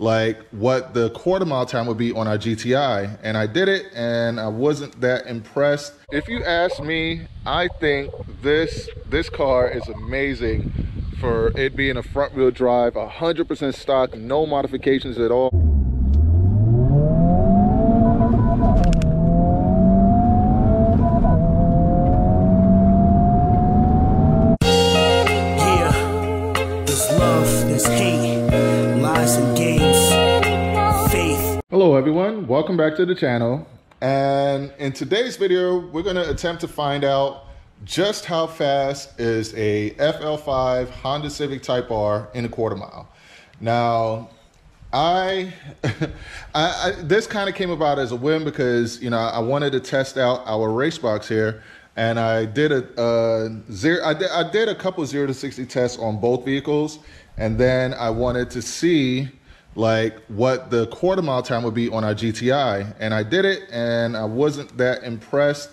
like what the quarter mile time would be on our GTI. And I did it and I wasn't that impressed. If you ask me, I think this, this car is amazing for it being a front wheel drive, 100% stock, no modifications at all. Welcome back to the channel. And in today's video, we're gonna attempt to find out just how fast is a FL5 Honda Civic Type R in a quarter mile. Now, I, I, I this kind of came about as a whim because, you know, I wanted to test out our race box here and I did a, a zero, I did, I did a couple zero to 60 tests on both vehicles. And then I wanted to see like what the quarter mile time would be on our GTI. And I did it and I wasn't that impressed.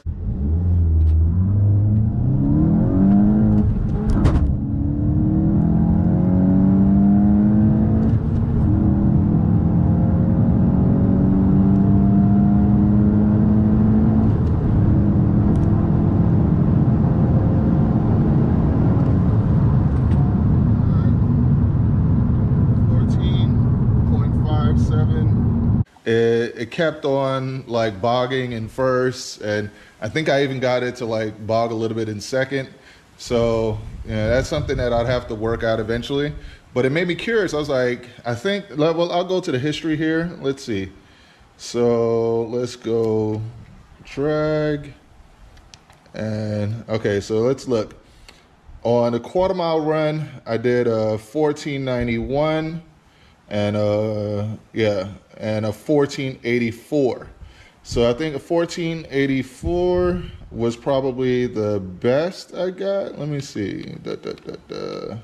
It, kept on like bogging in first, and I think I even got it to like bog a little bit in second. So yeah, that's something that I'd have to work out eventually. But it made me curious. I was like, I think, well, I'll go to the history here. Let's see. So let's go drag. And okay, so let's look. On a quarter mile run, I did a 1491 and uh yeah and a 1484 so i think a 1484 was probably the best i got. Let me see. Da, da, da,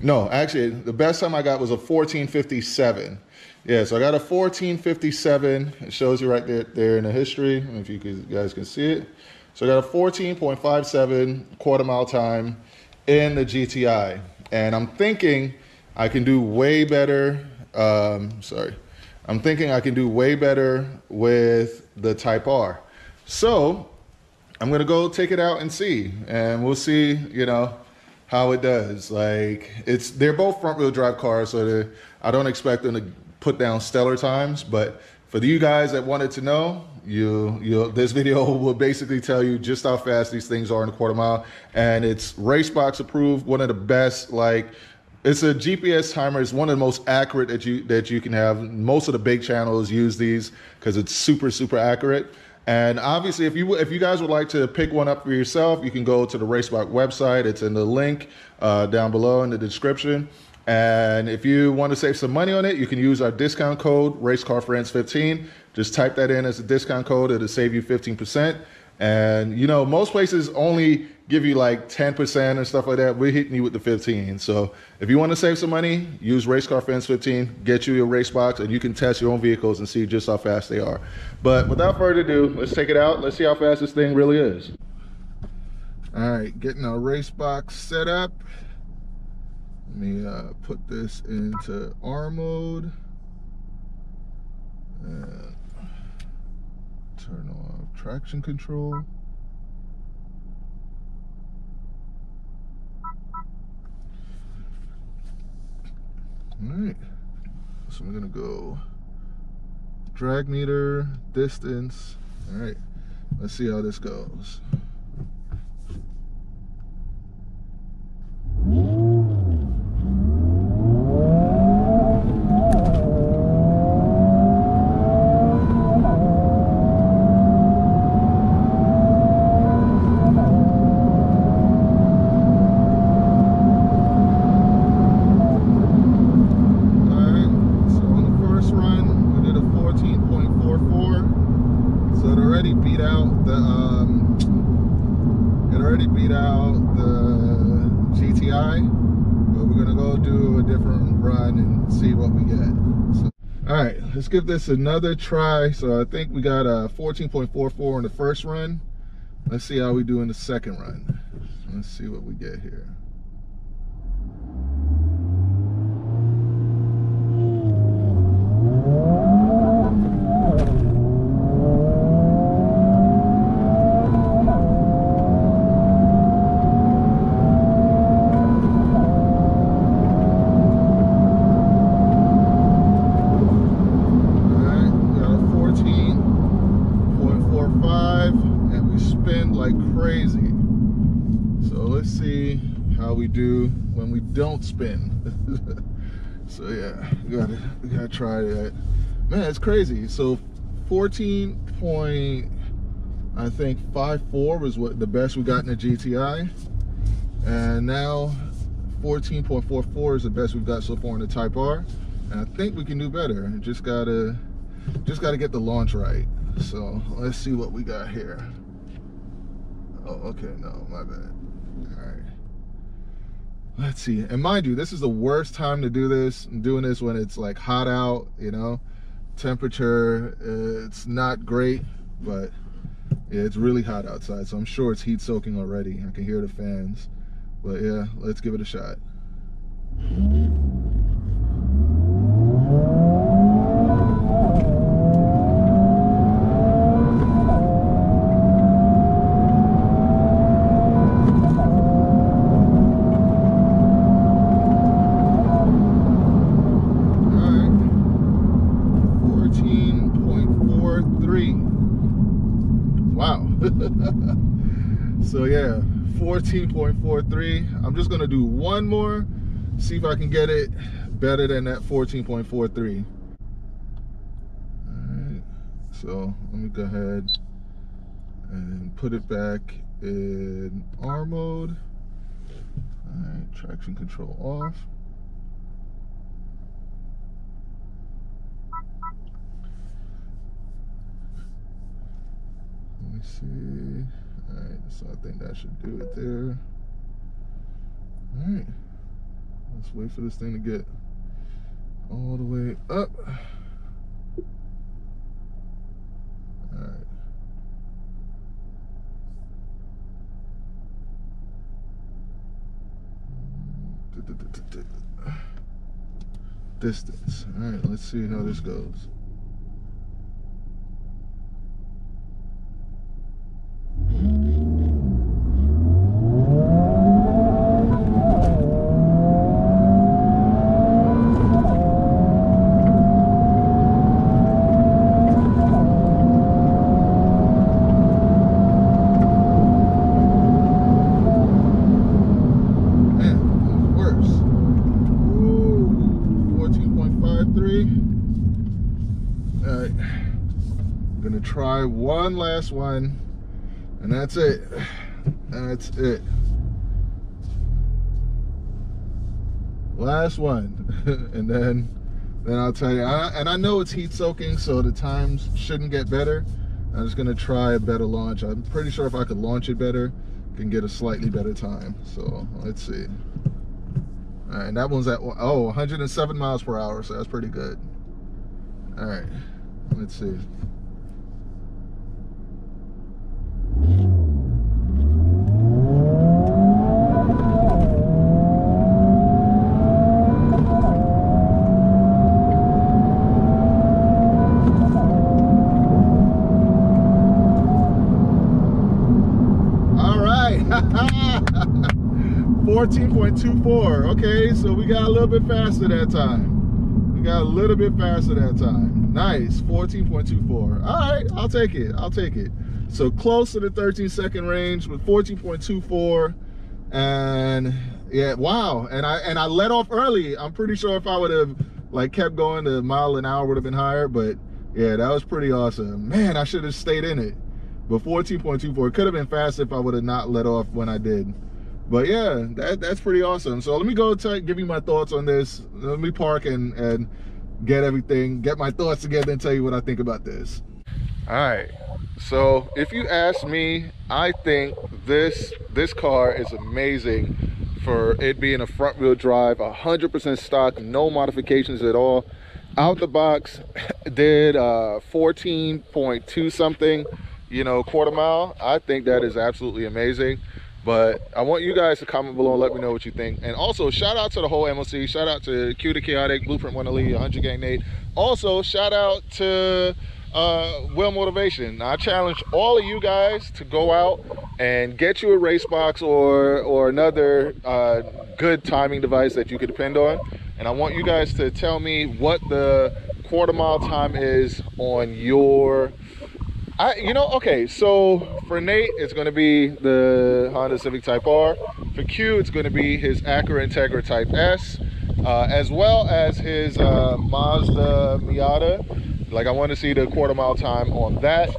no actually the best time i got was a 1457 yeah so i got a 1457 it shows you right there there in the history if you guys can see it. So i got a 14.57 quarter mile time in the gti and i'm thinking I can do way better. Um, sorry. I'm thinking I can do way better with the Type R. So I'm gonna go take it out and see, and we'll see, you know, how it does. Like it's they're both front wheel drive cars, so I don't expect them to put down stellar times. But for you guys that wanted to know, you you this video will basically tell you just how fast these things are in a quarter mile, and it's Racebox approved, one of the best like it's a GPS timer. It's one of the most accurate that you that you can have. Most of the big channels use these because it's super super accurate. And obviously, if you if you guys would like to pick one up for yourself, you can go to the Racebox website. It's in the link uh, down below in the description. And if you want to save some money on it, you can use our discount code RaceCarFriends15. Just type that in as a discount code. It'll save you 15%. And you know, most places only give you like 10% and stuff like that. We're hitting you with the 15. So if you want to save some money, use Race Car Friends 15, get you a race box, and you can test your own vehicles and see just how fast they are. But without further ado, let's take it out. Let's see how fast this thing really is. All right, getting our race box set up. Let me uh, put this into R mode. And turn off uh, traction control. All right, so I'm gonna go drag meter, distance. All right, let's see how this goes. Let's give this another try. So I think we got uh, a 14.44 in the first run. Let's see how we do in the second run. Let's see what we get here. So yeah, we gotta we gotta try that. Man, it's crazy. So 14 point, I think 5.4 was what the best we got in the GTI, and now 14.44 is the best we've got so far in the Type R, and I think we can do better. Just gotta just gotta get the launch right. So let's see what we got here. Oh, okay, no, my bad. All right. Let's see. And mind you, this is the worst time to do this. I'm doing this when it's like hot out, you know, temperature, uh, it's not great, but yeah, it's really hot outside. So I'm sure it's heat soaking already. I can hear the fans. But yeah, let's give it a shot. so yeah 14.43 i'm just gonna do one more see if i can get it better than that 14.43 all right so let me go ahead and put it back in r mode. All right traction control off see all right so i think that should do it there. All right let's wait for this thing to get all the way up. All right distance. All right let's see how this goes last one and that's it. That's it. Last one and then then I'll tell you. I, and I know it's heat soaking so the times shouldn't get better. I'm just gonna try a better launch. I'm pretty sure if I could launch it better can get a slightly better time. So let's see. All right and that one's at oh 107 miles per hour so that's pretty good. All right let's see Okay, so we got a little bit faster that time. We got a little bit faster that time. Nice, 14.24. All right, I'll take it, I'll take it. So close to the 13 second range with 14.24. And yeah, wow. And I and I let off early. I'm pretty sure if I would have like kept going, the mile an hour would have been higher. But yeah, that was pretty awesome. Man, I should have stayed in it. But 14.24 could have been faster if I would have not let off when I did but yeah that, that's pretty awesome. So let me go tell, give you my thoughts on this. Let me park and and get everything get my thoughts together and tell you what i think about this. All right. So if you ask me i think this this car is amazing for it being a front wheel drive 100 percent stock no modifications at all. Out the box did uh 14.2 something you know quarter mile. I think that is absolutely amazing but I want you guys to comment below and let me know what you think. And also, shout out to the whole MLC. Shout out to Q the Chaotic, Blueprint One Elite, 100 Gang Nate. Also, shout out to uh, Will Motivation. I challenge all of you guys to go out and get you a race box or, or another uh, good timing device that you can depend on. And I want you guys to tell me what the quarter mile time is on your I, you know, okay. So for Nate, it's going to be the Honda Civic Type R. For Q, it's going to be his Acura Integra Type S, uh, as well as his uh, Mazda Miata. Like I want to see the quarter mile time on that.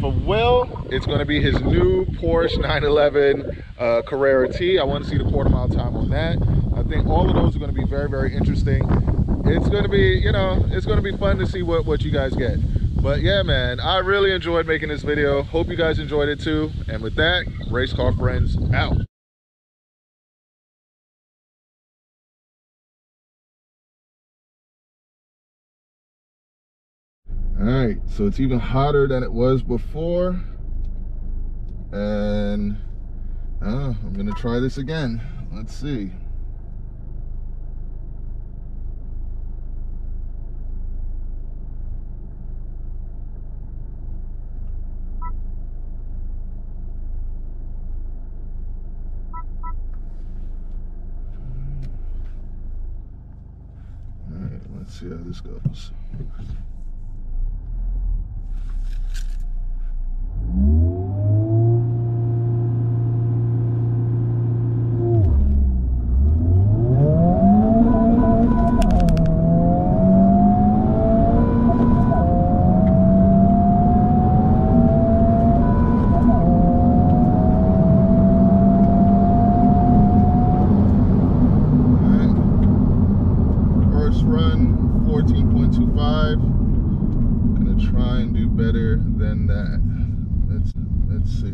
For Will, it's going to be his new Porsche 911 uh, Carrera T. I want to see the quarter mile time on that. I think all of those are going to be very, very interesting. It's going to be, you know, it's going to be fun to see what, what you guys get. But yeah, man, I really enjoyed making this video. Hope you guys enjoyed it too. And with that, Race Car Friends out. All right, so it's even hotter than it was before. And uh, I'm gonna try this again. Let's see. All right, let's see how this goes. First run, 14.25. Gonna try and do better than that. Let's let's see.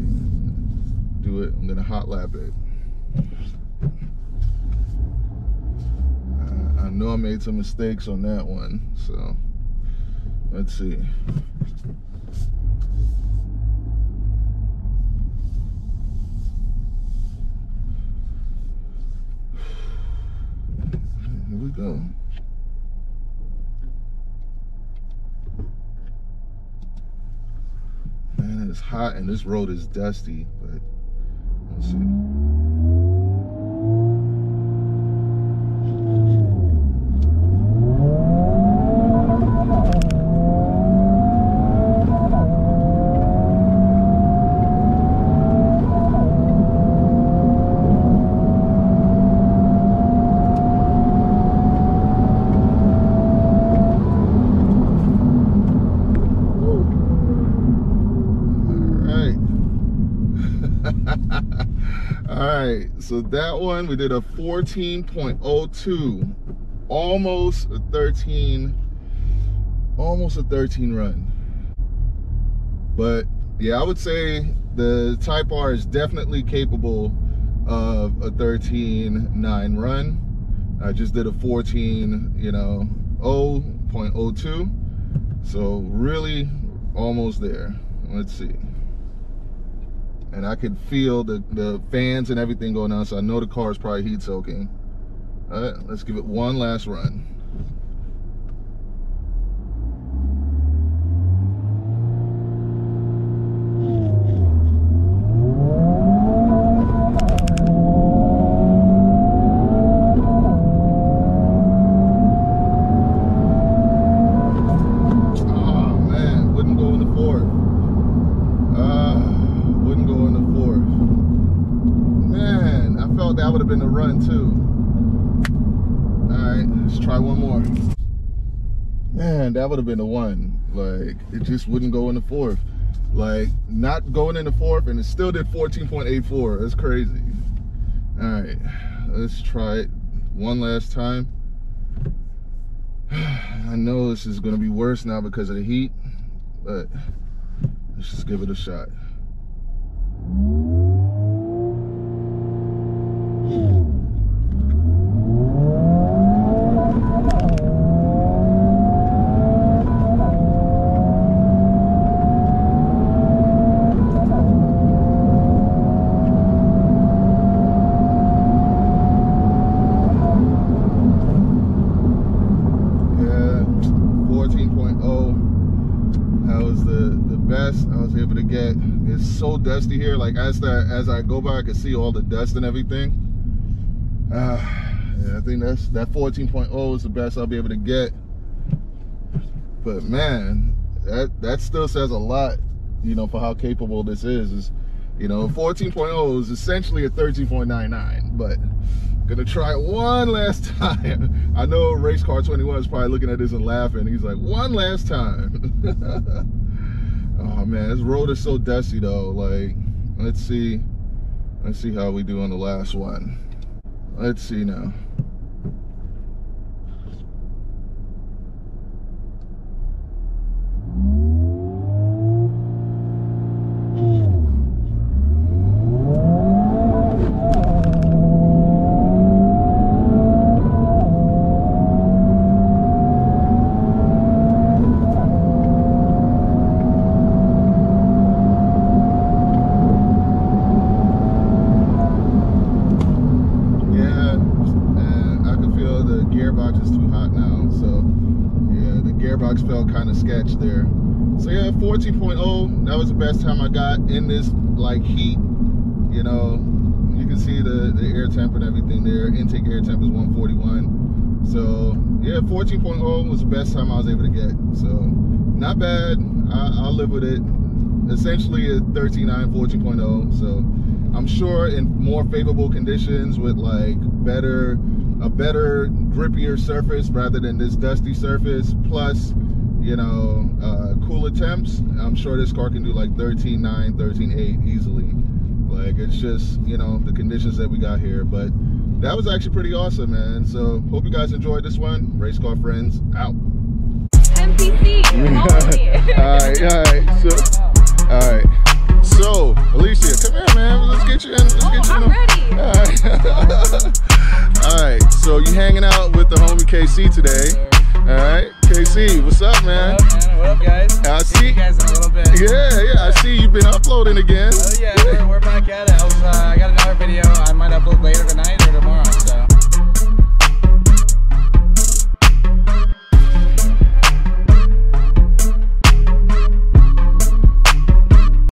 Do it. I'm gonna hot lap it. Uh, I know I made some mistakes on that one, so let's see. Here we go. Man, it's hot and this road is dusty, but let's see. All right. All right. So that one we did a 14.02, almost a 13, almost a 13 run. But yeah, I would say the Type R is definitely capable of a 13.9 run. I just did a 14, you know, 0.02. So really almost there. Let's see. And I could feel the, the fans and everything going on, so I know the car is probably heat soaking. All right, let's give it one last run. Oh man, wouldn't go in the fourth. Uh, wouldn't go in the fourth. Man, I felt that would have been a run too. All right, let's try one more. Man, that would have been the one. Like, it just wouldn't go in the fourth. Like, not going in the fourth, and it still did 14.84. That's crazy. All right, let's try it one last time. I know this is gonna be worse now because of the heat, but let's just give it a shot. Yeah, 14.0. That was the the best I was able to get. It's so dusty here. Like as that as I go by, I can see all the dust and everything. Uh, yeah, I think that's that 14.0 is the best I'll be able to get. But man, that that still says a lot you know, for how capable this is. Is you know, 14.0 is essentially a 13.99, but gonna try one last time. I know Race Car 21 is probably looking at this and laughing. He's like, one last time. oh man, this road is so dusty though. Like, let's see, let's see how we do on the last one. Let's see now. Yeah, and I can feel the gearbox is too hot now. So yeah, the gearbox felt kind of sketch there. So yeah, 14.0, that was the best time I got in this like heat. You know, you can see the, the air temp and everything there. Intake air temp is 141. So yeah, 14.0 was the best time I was able to get. So not bad. I, I'll live with it. Essentially a 13.9, 14.0. So I'm sure in more favorable conditions with like better, a better grippier surface rather than this dusty surface, plus, you know, uh, cooler temps, I'm sure this car can do like 13.9, 13.8 easily. Like it's just, you know, the conditions that we got here. But that was actually pretty awesome, man. So hope you guys enjoyed this one. Race car friends out. MPC, all right, all right. So, all right. So, Alicia, come here, man. Let's get you in. Let's get you I'm in. ready. All right. all right. So you hanging out with the homie KC today. All right, KC, what's up, man? What up, man? What up, guys? I see, you guys in a little bit. Yeah, yeah, I see you've been uploading again. Oh yeah, yeah. We're, we're, back at it. I, was, uh, I got another video I might upload later tonight.